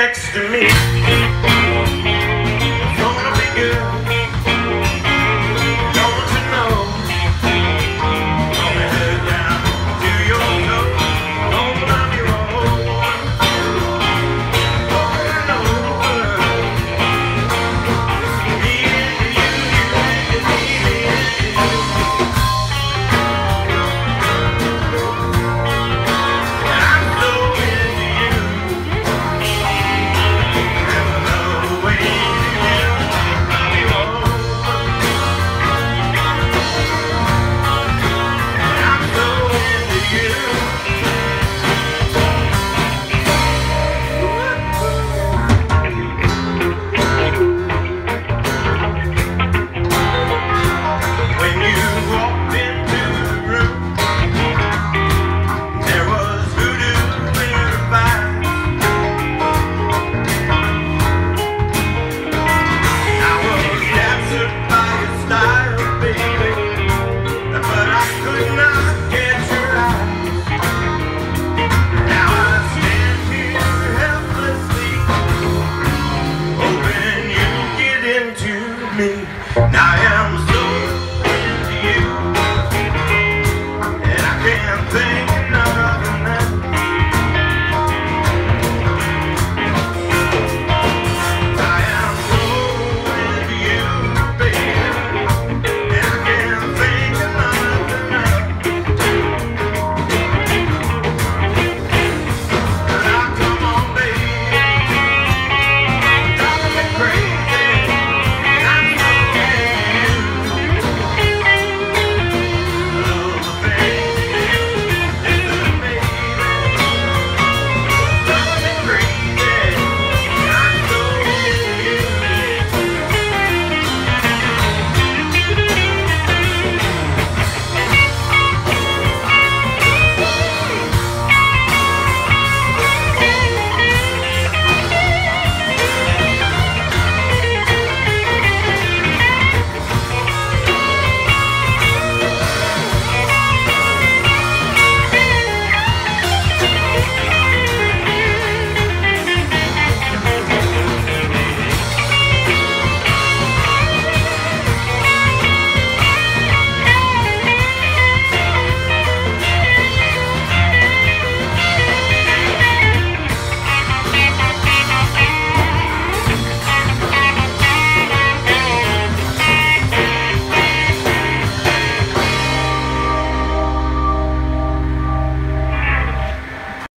next to me.